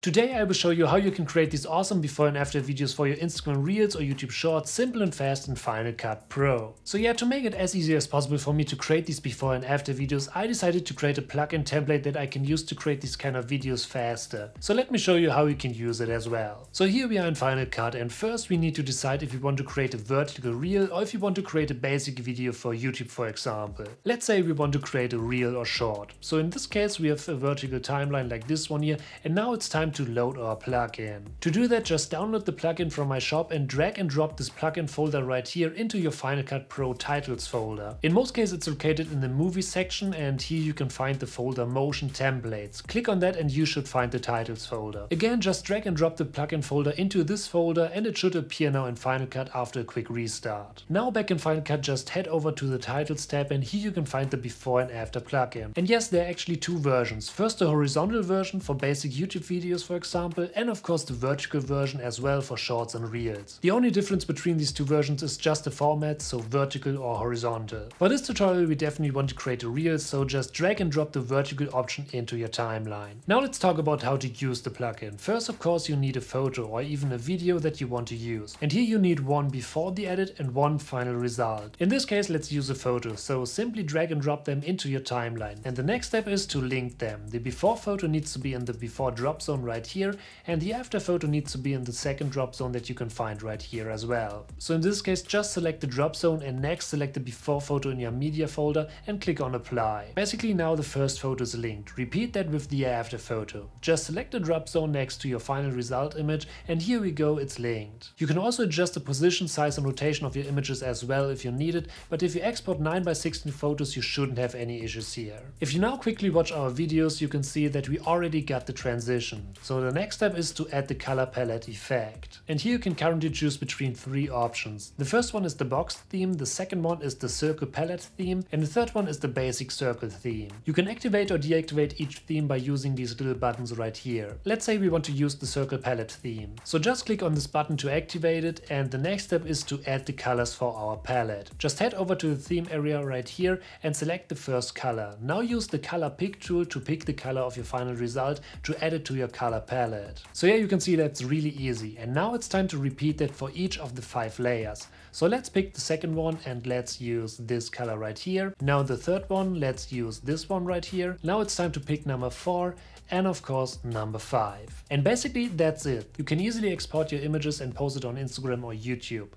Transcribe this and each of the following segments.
Today I will show you how you can create these awesome before and after videos for your Instagram Reels or YouTube Shorts simple and fast in Final Cut Pro. So yeah, to make it as easy as possible for me to create these before and after videos, I decided to create a plugin template that I can use to create these kind of videos faster. So let me show you how you can use it as well. So here we are in Final Cut and first we need to decide if we want to create a vertical reel or if we want to create a basic video for YouTube for example. Let's say we want to create a reel or short. So in this case we have a vertical timeline like this one here and now it's time to load our plugin. To do that just download the plugin from my shop and drag and drop this plugin folder right here into your Final Cut Pro titles folder. In most cases it's located in the movie section and here you can find the folder motion templates. Click on that and you should find the titles folder. Again just drag and drop the plugin folder into this folder and it should appear now in Final Cut after a quick restart. Now back in Final Cut just head over to the titles tab and here you can find the before and after plugin. And yes there are actually two versions. First the horizontal version for basic YouTube videos for example example, and of course the vertical version as well for shorts and reels. The only difference between these two versions is just the format, so vertical or horizontal. For this tutorial we definitely want to create a reel, so just drag and drop the vertical option into your timeline. Now let's talk about how to use the plugin. First of course you need a photo or even a video that you want to use. And here you need one before the edit and one final result. In this case let's use a photo, so simply drag and drop them into your timeline. And the next step is to link them. The before photo needs to be in the before drop zone right here and the after photo needs to be in the second drop zone that you can find right here as well. So in this case just select the drop zone and next select the before photo in your media folder and click on apply. Basically now the first photo is linked. Repeat that with the after photo. Just select the drop zone next to your final result image and here we go it's linked. You can also adjust the position, size and rotation of your images as well if you need it but if you export 9x16 photos you shouldn't have any issues here. If you now quickly watch our videos you can see that we already got the transition. So the next step is to add the color palette effect. And here you can currently choose between three options. The first one is the box theme, the second one is the circle palette theme, and the third one is the basic circle theme. You can activate or deactivate each theme by using these little buttons right here. Let's say we want to use the circle palette theme. So just click on this button to activate it and the next step is to add the colors for our palette. Just head over to the theme area right here and select the first color. Now use the color pick tool to pick the color of your final result to add it to your color palette palette. So yeah, you can see that's really easy. And now it's time to repeat that for each of the five layers. So let's pick the second one and let's use this color right here. Now the third one, let's use this one right here. Now it's time to pick number four and of course number 5. And basically that's it. You can easily export your images and post it on Instagram or YouTube.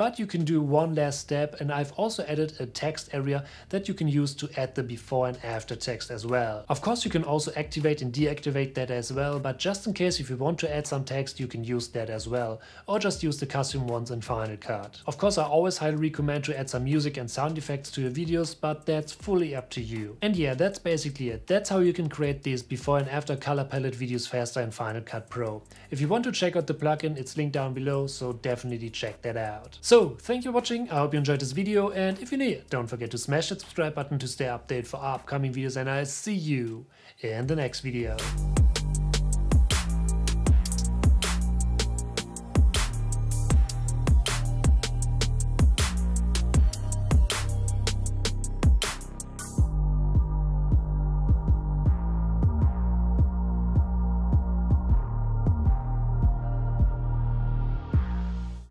But you can do one last step and I've also added a text area that you can use to add the before and after text as well. Of course you can also activate and deactivate that as well, but just in case if you want to add some text you can use that as well, or just use the custom ones in Final Cut. Of course I always highly recommend to add some music and sound effects to your videos, but that's fully up to you. And yeah, that's basically it. That's how you can create these before and after color palette videos faster in Final Cut Pro. If you want to check out the plugin, it's linked down below, so definitely check that out. So, thank you for watching, I hope you enjoyed this video, and if you're new, don't forget to smash that subscribe button to stay updated for upcoming videos, and I'll see you in the next video.